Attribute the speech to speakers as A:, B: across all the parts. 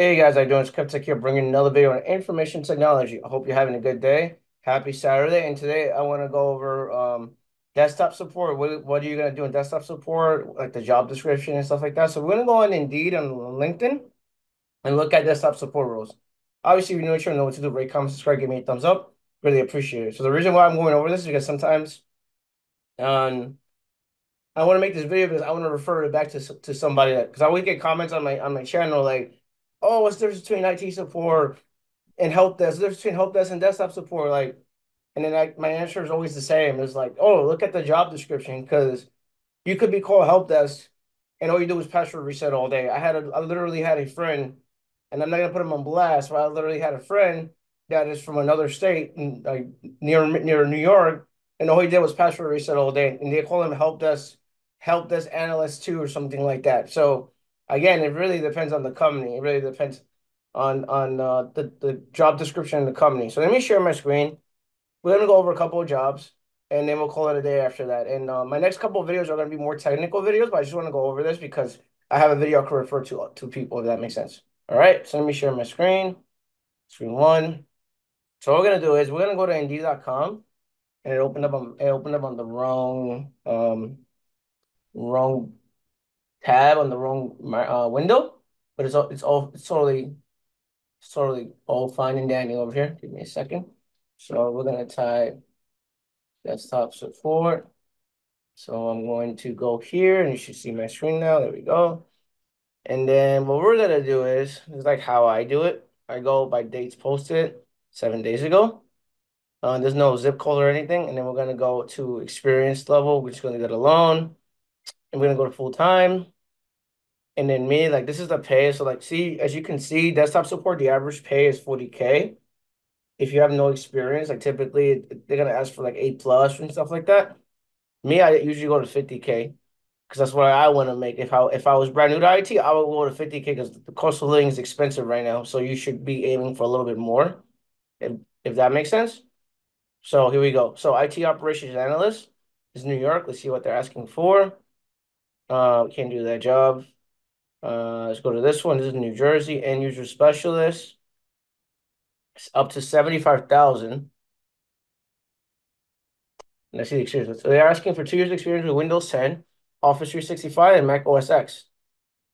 A: Hey guys, how you doing? It's KevTech here, bringing another video on information technology. I hope you're having a good day. Happy Saturday. And today I want to go over um, desktop support. What, what are you going to do in desktop support, like the job description and stuff like that. So we're going to go on Indeed and LinkedIn and look at desktop support roles. Obviously, if you're new here, know what to do. Rate, comment, subscribe, give me a thumbs up. Really appreciate it. So the reason why I'm going over this is because sometimes um, I want to make this video because I want to refer it back to, to somebody that, because I always get comments on my on my channel like, oh, what's the difference between IT support and help desk? The difference between help desk and desktop support, like, and then I, my answer is always the same. It's like, oh, look at the job description because you could be called help desk, and all you do is password reset all day. I had a, I literally had a friend, and I'm not gonna put him on blast, but I literally had a friend that is from another state, like near near New York, and all he did was password reset all day, and they call him help desk help desk analyst two or something like that. So again, it really depends on the company. It really depends on on uh, the the job description in the company. So let me share my screen. We're gonna go over a couple of jobs, and then we'll call it a day after that. And uh, my next couple of videos are gonna be more technical videos, but I just want to go over this because I have a video I can refer to to people if that makes sense. All right, so let me share my screen. Screen one. So what we're gonna do is we're gonna go to Indeed.com, and it opened up on it opened up on the wrong um wrong tab on the wrong uh, window, but it's all it's all it's totally it's totally all fine and dandy over here. Give me a second. So we're gonna type desktop support. So I'm going to go here, and you should see my screen now. There we go. And then what we're gonna do is is like how I do it. I go by dates posted seven days ago. Uh, there's no zip code or anything. And then we're gonna go to experience level. We're just gonna get a loan. And we're gonna go to full time. And then me, like this is the pay. So like see, as you can see, desktop support, the average pay is 40K. If you have no experience, like typically they're gonna ask for like A plus and stuff like that. Me, I usually go to 50K because that's what I want to make. If I if I was brand new to IT, I would go to 50K because the cost of living is expensive right now. So you should be aiming for a little bit more, if if that makes sense. So here we go. So IT operations analyst is New York. Let's see what they're asking for. Uh, can't do that job. Uh, let's go to this one. This is New Jersey end user specialist. It's up to 75,000. Let's see the experience. So they're asking for two years experience with Windows 10, Office 365, and Mac OS X.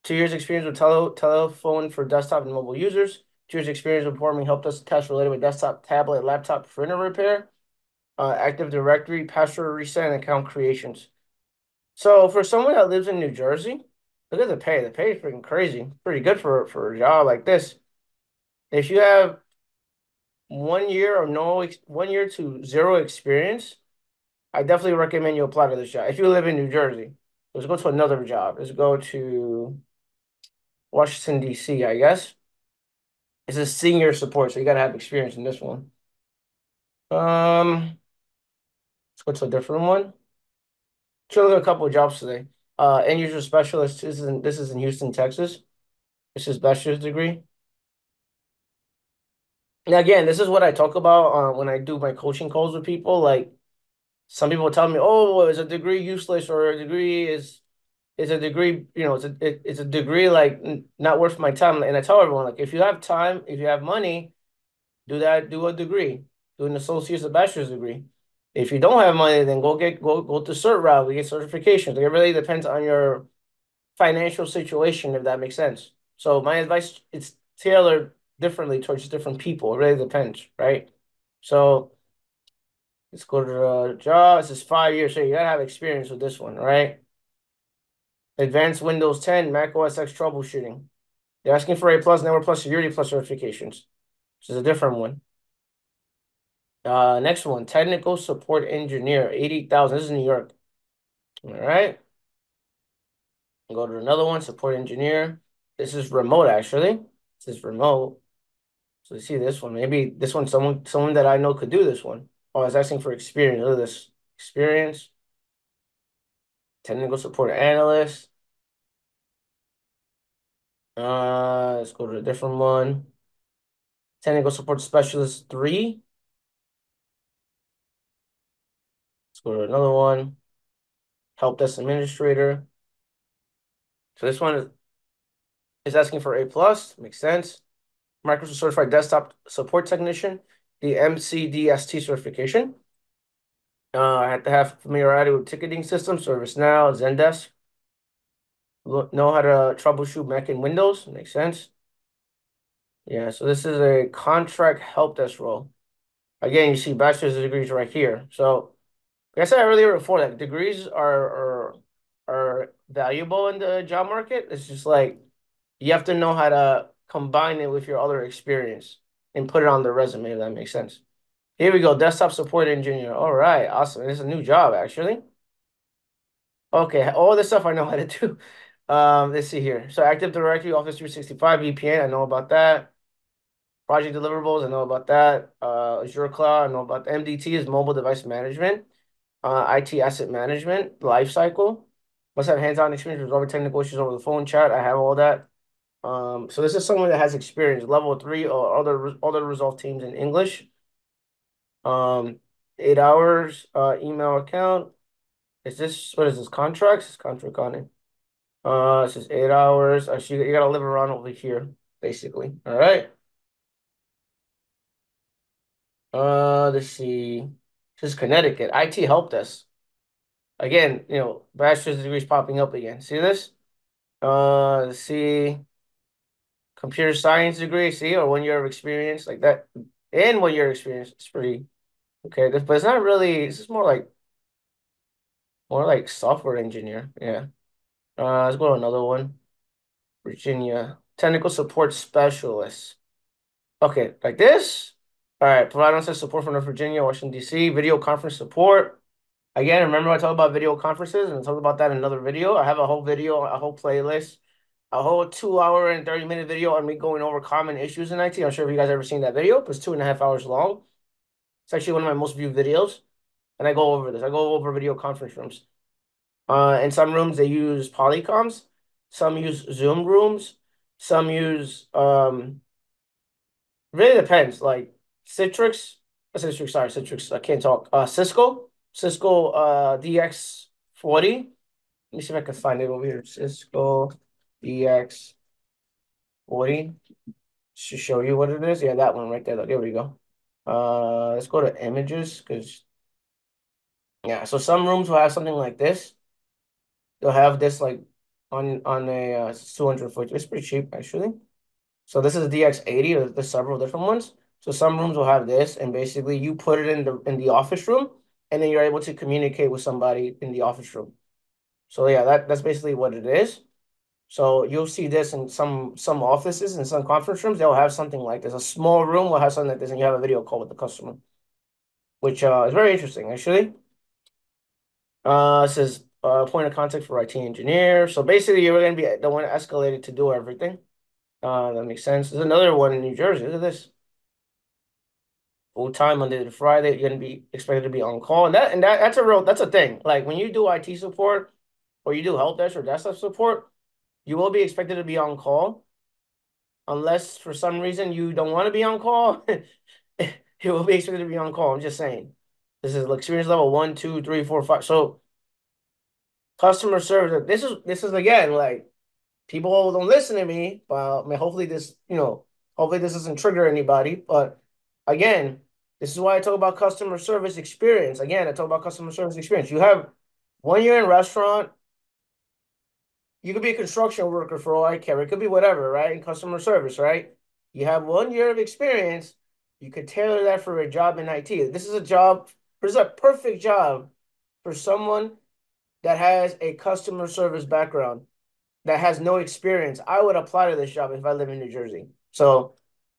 A: Two years experience with tele telephone for desktop and mobile users. Two years experience with performing help desk tasks related with desktop, tablet, laptop, printer repair. Uh, Active Directory, password reset, and account creations. So for someone that lives in New Jersey, Look at the pay. The pay is freaking crazy. Pretty good for for a job like this. If you have one year or no one year to zero experience, I definitely recommend you apply to this job. If you live in New Jersey, let's go to another job. Let's go to Washington D.C. I guess. It's a senior support, so you gotta have experience in this one. Um, let's go to a different one. At a couple of jobs today uh, end user specialist. This is in, this is in Houston, Texas. This is bachelor's degree. Now, again, this is what I talk about uh, when I do my coaching calls with people. Like, some people tell me, "Oh, is a degree useless or a degree is is a degree, you know, it's a it, it's a degree like not worth my time." And I tell everyone, like, if you have time, if you have money, do that. Do a degree. Do an associate's or bachelor's degree. If you don't have money, then go get go go to cert route, get certifications. Like it really depends on your financial situation, if that makes sense. So my advice it's tailored differently towards different people. It really depends, right? So let's go to the job. This is five years, so you gotta have experience with this one, right? Advanced Windows 10, Mac OS X troubleshooting. They're asking for A plus, Network plus, Security plus certifications. This is a different one. Uh, next one, technical support engineer, 80,000. This is New York. All right. Go to another one, support engineer. This is remote, actually. This is remote. So you see this one. Maybe this one, someone someone that I know could do this one. Oh, I was asking for experience. Look at this. Experience. Technical support analyst. Uh, let's go to a different one. Technical support specialist three. Go to another one. Help desk administrator. So this one is asking for A plus. Makes sense. Microsoft Certified Desktop Support Technician, the MCDST certification. Uh, I have to have familiarity with ticketing systems, ServiceNow, Zendesk. Know how to troubleshoot Mac and Windows. Makes sense. Yeah, so this is a contract help desk role. Again, you see bachelor's degrees right here. So, I said earlier before, that degrees are, are are valuable in the job market. It's just like you have to know how to combine it with your other experience and put it on the resume, if that makes sense. Here we go, desktop support engineer. All right, awesome. It's a new job, actually. Okay, all this stuff I know how to do. Um, let's see here. So Active Directory, Office 365, VPN, I know about that. Project deliverables, I know about that. Uh, Azure Cloud, I know about the MDT is mobile device management. Uh, IT asset management, lifecycle. Must have hands-on experience resolving technical issues over the phone chat. I have all that. Um, so this is someone that has experience, level three or other other resolve teams in English. Um, eight hours, uh, email account. Is this what is this contracts? It's contract on it. Uh, this is eight hours. Actually, you gotta live around over here, basically. All right. Uh, let's see. This is Connecticut. IT help desk. Again, you know, bachelor's degrees popping up again. See this? Uh, see. Computer science degree, see, or one year of experience, like that. And one year experience. It's pretty okay. This, but it's not really, this is more like more like software engineer. Yeah. Uh, let's go to another one. Virginia. Technical support specialist. Okay, like this. All right, provide on support from North Virginia, Washington, D.C. Video conference support. Again, remember I talked about video conferences and I talked about that in another video. I have a whole video, a whole playlist, a whole two hour and 30 minute video on me going over common issues in IT. I'm sure if you guys ever seen that video, it's two and a half hours long. It's actually one of my most viewed videos. And I go over this. I go over video conference rooms. Uh, in some rooms, they use Polycoms. Some use Zoom rooms. Some use, um, really depends. Like Citrix, Citrix, sorry, Citrix, I can't talk. Uh, Cisco Cisco uh, DX40. Let me see if I can find it over here. Cisco DX40. To show you what it is. Yeah, that one right there. There we go. Uh, let's go to images because yeah. So some rooms will have something like this. They'll have this like on on a uh, 200 foot. It's pretty cheap actually. So this is a DX80. There's several different ones. So some rooms will have this, and basically you put it in the in the office room, and then you're able to communicate with somebody in the office room. So yeah, that, that's basically what it is. So you'll see this in some some offices and some conference rooms. They'll have something like this. A small room will have something like this, and you have a video call with the customer, which uh, is very interesting actually. Uh, says uh, point of contact for IT engineer. So basically, you're going to be the one escalated to do everything. Uh, that makes sense. There's another one in New Jersey. Look at this full time Monday to Friday. You're gonna be expected to be on call, and that and that that's a real that's a thing. Like when you do IT support or you do help desk or desktop support, you will be expected to be on call, unless for some reason you don't want to be on call. you will be expected to be on call. I'm just saying. This is experience level one, two, three, four, five. So customer service. This is this is again like people don't listen to me, but I mean, hopefully this you know hopefully this doesn't trigger anybody. But again, this is why I talk about customer service experience. Again, I talk about customer service experience. You have one year in restaurant, you could be a construction worker for all I care. It could be whatever, right? In customer service, right? You have one year of experience. You could tailor that for a job in IT. This is a job, this is a perfect job for someone that has a customer service background that has no experience. I would apply to this job if I live in New Jersey. So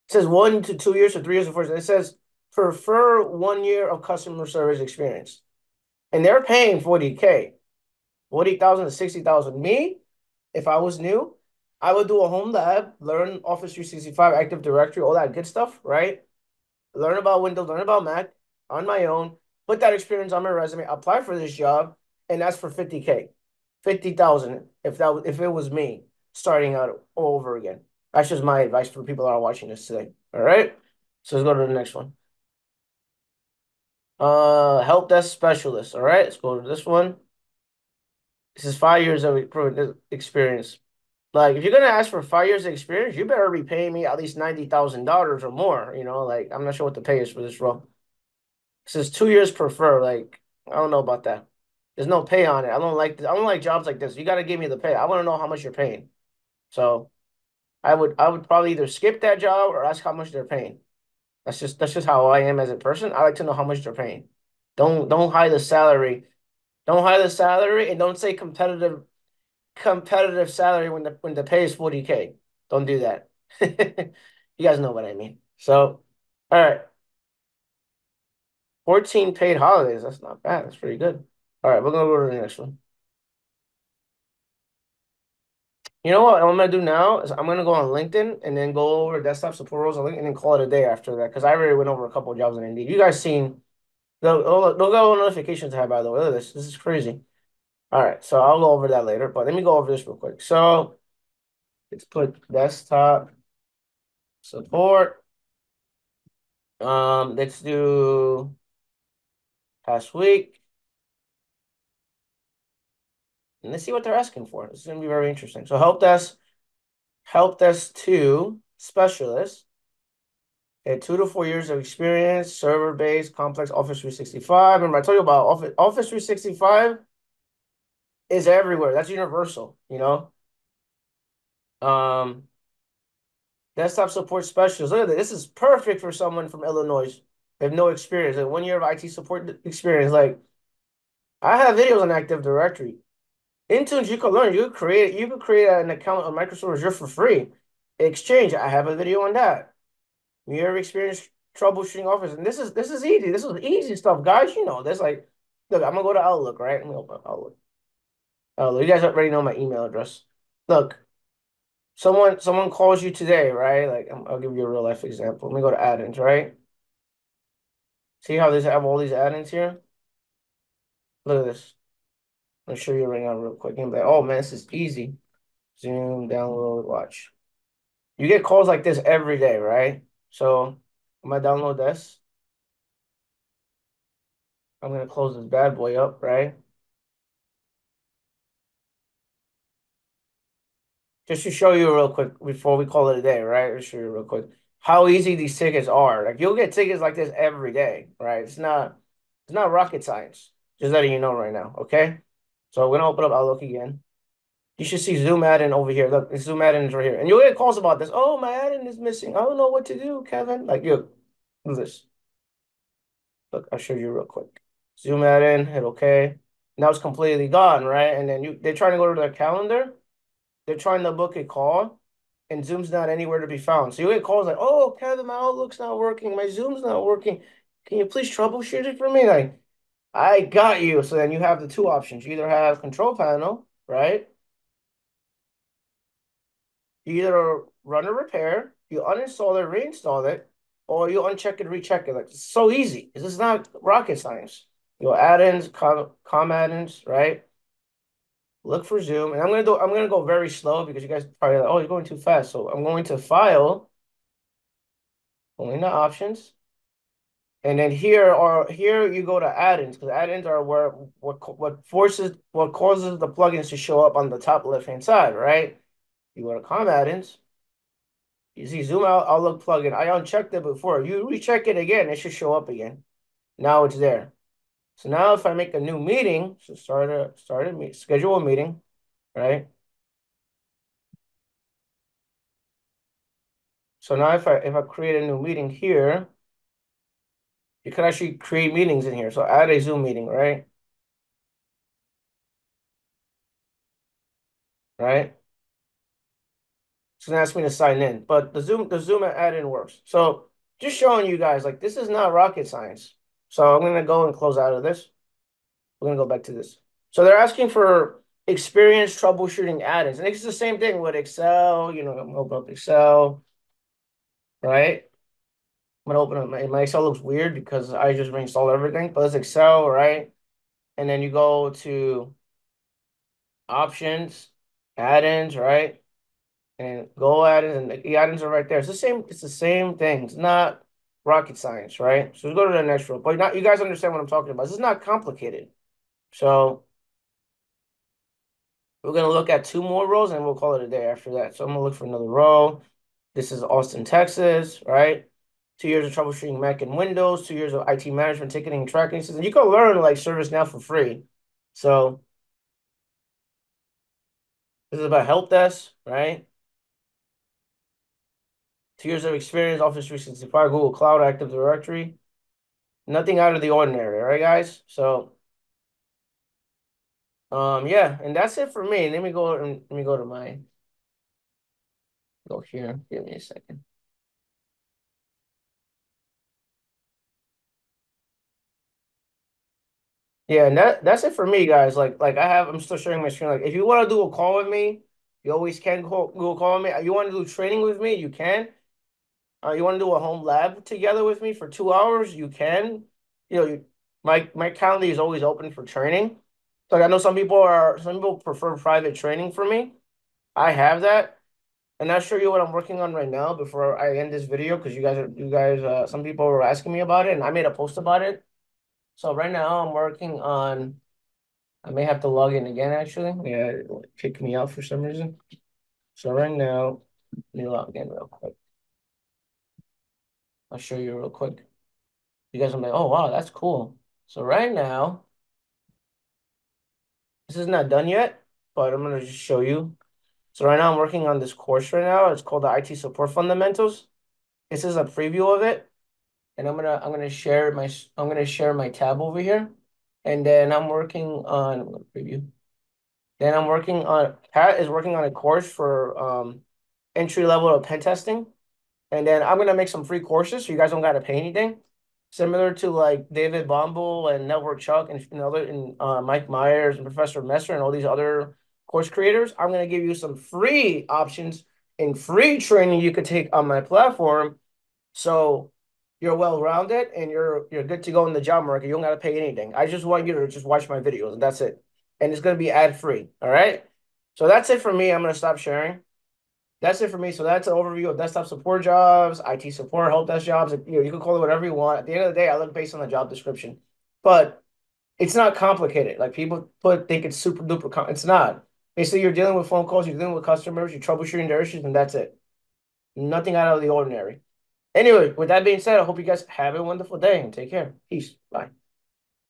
A: it says one to two years or three years before. It says prefer one year of customer service experience. And they're paying 40K, 40,000 to 60,000. Me, if I was new, I would do a home lab, learn Office 365, Active Directory, all that good stuff, right? Learn about Windows, learn about Mac on my own, put that experience on my resume, apply for this job, and that's for 50K, 50,000 if that if it was me starting out all over again. That's just my advice for people that are watching this today. All right. So let's go to the next one. Uh, help desk specialist. All right, let's go to this one. This is five years of experience. Like, if you're gonna ask for five years of experience, you better be paying me at least ninety thousand dollars or more. You know, like I'm not sure what the pay is for this role. It says two years prefer. Like, I don't know about that. There's no pay on it. I don't like This. I don't like jobs like this. You got to give me the pay. I want to know how much you're paying. So I would I would probably either skip that job or ask how much they're paying. That's just that's just how I am as a person. I like to know how much they're paying. Don't don't hide the salary. Don't hide the salary and don't say competitive competitive salary when the when the pay is 40K. Don't do that. You guys know what I mean. So, all right. 14 paid holidays. That's not bad. That's pretty good. All right, we're gonna go to the next one. You know what I'm gonna do now is I'm gonna go on LinkedIn and then go over desktop support roles on LinkedIn and call it a day after that because I already went over a couple jobs on Indeed. You guys seen the don't go notifications tab by the way. Look at this. This is crazy. All right, so I'll go over that later, but let me go over this real quick. So let's put desktop support. Um, let's do past week. And let's see what they're asking for. This is gonna be very interesting. So help desk, help desk two specialists. Okay, two to four years of experience, server-based, complex Office 365. Remember, I told you about Office Office 365 is everywhere. That's universal, you know. Um, desktop support specialist. Look at this. This is perfect for someone from Illinois. They have no experience, like one year of IT support experience. Like, I have videos on Active Directory. Intunes, you can learn. You could create. You could create an account on Microsoft Azure for free. Exchange. I have a video on that. Of experience troubleshooting Office, and this is this is easy. This is easy stuff, guys. You know, there's like, look. I'm gonna go to Outlook, right? I'm gonna open Outlook. Outlook. You guys already know my email address. Look, someone someone calls you today, right? Like, i will give you a real life example. Let me go to add-ins, right? See how they have all these add-ins here? Look at this. Me show you right now real quick. And be like, oh man, this is easy. Zoom, download, watch. You get calls like this every day, right? So I'm gonna download this. I'm gonna close this bad boy up, right? Just to show you real quick before we call it a day, right? I'll show you real quick how easy these tickets are. Like you'll get tickets like this every day, right? It's not it's not rocket science. Just letting you know right now, okay? So we're gonna open up Outlook again. You should see Zoom add-in over here. Look, Zoom add-in is right here. And you'll get calls about this. Oh, my add-in is missing. I don't know what to do, Kevin. Like, you look this. Look, I'll show you real quick. Zoom add-in, hit OK. Now it's completely gone, right? And then you they're trying to go to their calendar. They're trying to book a call, and Zoom's not anywhere to be found. So you get calls like, oh, Kevin, my Outlook's not working. My Zoom's not working. Can you please troubleshoot it for me? Like, I got you. So then you have the two options. You either have control panel, right? You either run a repair, you uninstall it, reinstall it, or you uncheck it, recheck it. Like it's so easy. This is not rocket science. Your add-ins, com, com add-ins, right? Look for Zoom, and I'm gonna do. I'm gonna go very slow because you guys probably like, oh, you're going too fast. So I'm going to File, only the options, and then here are here you go to add-ins because add-ins are where what what forces what causes the plugins to show up on the top left hand side, right? You go to com add-ins. You see Zoom out Outlook plugin. I unchecked it before. You recheck it again, it should show up again. Now it's there. So now if I make a new meeting, so start a start a meet, schedule a meeting, right? So now if I if I create a new meeting here, you can actually create meetings in here. So add a Zoom meeting, right? Right? It's gonna ask me to sign in, but the Zoom the Zoom add-in works. So just showing you guys like this is not rocket science. So I'm gonna go and close out of this. We're gonna go back to this. So they're asking for experience troubleshooting add-ins, and it's the same thing with Excel. You know, open up Excel, right? I'm gonna open up my, Excel looks weird because I just reinstalled everything, but it's Excel, right? And then you go to options, add-ins, right? And go add-ins, and the add-ins are right there. It's the same. It's the same thing. It's not rocket science, right? So we go to the next row. But not you guys understand what I'm talking about. This is not complicated. So We're gonna look at two more rows and we'll call it a day after that. So I'm gonna look for another row. This is Austin, Texas, right? Two years of troubleshooting Mac and Windows, two years of IT management, ticketing, and tracking system. You can learn like ServiceNow for free. So this is about help desk, right? Two years of experience, Office 365, Google Cloud, Active Directory. Nothing out of the ordinary, right, guys? So um yeah, and that's it for me. Let me go and let me go to my go here. Give me a second. Yeah, and that that's it for me, guys. Like like I have I'm still sharing my screen. Like if you want to do a call with me, you always can call go call me. You want to do training with me, you can. Uh, you want to do a home lab together with me for two hours, you can. You know, you, my my calendar is always open for training. Like, I know some people are some people prefer private training for me. I have that. And I'll show you what I'm working on right now before I end this video because you guys are you guys uh some people were asking me about it and I made a post about it. So right now I'm working on I may have to log in again actually. Yeah, it kicked me out for some reason. So right now, let me log in real quick. I'll show you real quick. You guys are like, oh wow, that's cool. So right now, this is not done yet, but I'm gonna just show you. So right now I'm working on this course right now. It's called the IT Support Fundamentals. This is a preview of it. And I'm gonna I'm gonna share my I'm gonna share my tab over here. And then I'm working on I'm gonna preview. Then I'm working on Pat is working on a course for um entry level of pen testing. And then I'm gonna make some free courses so you guys don't gotta pay anything. Similar to like David Bombal and Network Chuck and, and other and uh, Mike Meyers and Professor Messer and all these other course creators. I'm gonna give you some free options and free training you could take on my platform. So you're well rounded and you're you're good to go in the job market. You don't gotta pay anything. I just want you to just watch my videos and that's it. And it's gonna be ad free. All right. So that's it for me. I'm gonna stop sharing. That's it for me. So that's an overview of desktop support jobs, IT support, help desk jobs. You know, you can call it whatever you want. At the end of the day, I look based on the job description. But it's not complicated. Like people put think it's super duper. Com- it's not. Basically, you're dealing with phone calls, you're dealing with customers, you're troubleshooting their issues, and that's it. Nothing out of the ordinary. Anyway, with that being said, I hope you guys have a wonderful day and take care. Peace. Bye.